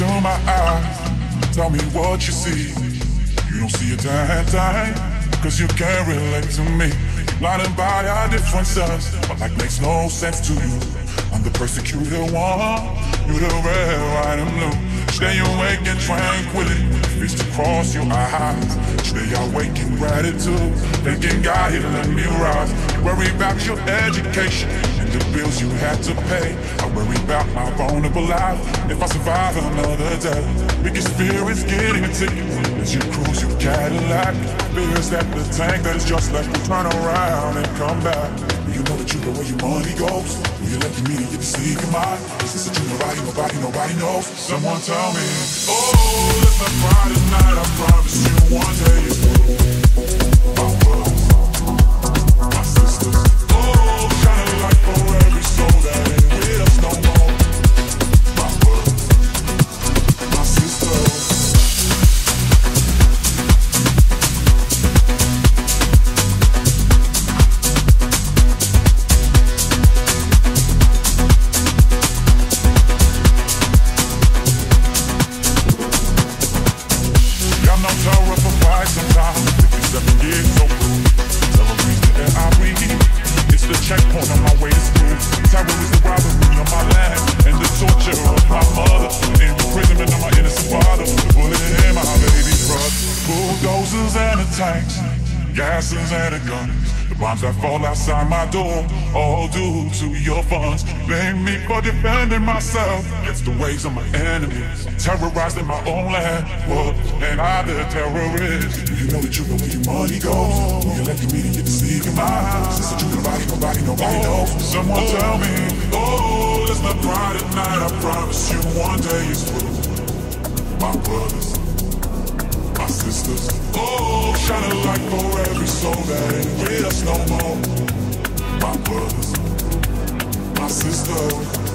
Into my eyes, tell me what you see. You don't see a damn thing, cause you can't relate to me. Blinded by our differences, but like makes no sense to you. I'm the persecuted one, you the red, white, and blue. Stay awake in tranquility, fist across your eyes. Stay awake in gratitude, thinking God, He'll let me rise. You worry about your education the bills you had to pay. I worry about my vulnerable life. If I survive another day, biggest fear is getting a ticket as you cruise your Cadillac. Fear is that the tank that is just left will turn around and come back. You know the truth of where your money goes? Will you let the media deceive your mind? Is this a truth nobody, nobody, nobody knows? Someone tell me. Oh, sorrow for 57 years It's the checkpoint on my way to school. Terror is the robbery on my land. And the torture of my mother. Imprisonment of my innocent father. Bullet in my baby brother. Bulldozers and and guns myself against the ways of my enemies. Terrorizing my own land, well, and I the terrorist. Do you know the truth of where your money goes? Will you let the media deceive your mind? Since the truth nobody, nobody, nobody oh. knows. Someone oh. tell me, oh, it's not bright at night. I promise you one day it's sisters. Oh, shine a light for every soul that ain't with us no more. My brothers, my sisters.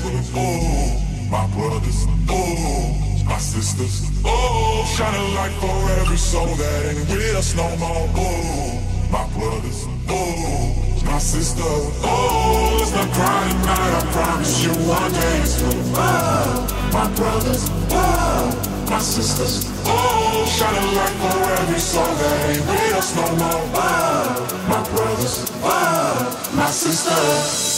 Through. My brothers, oh, my sisters, oh, shine a light for every soul that ain't with us no more. My brothers, oh, my sister, oh, it's the prime night I promise you one day it's the fall my sisters. No more. Oh, my brothers, oh, my sisters.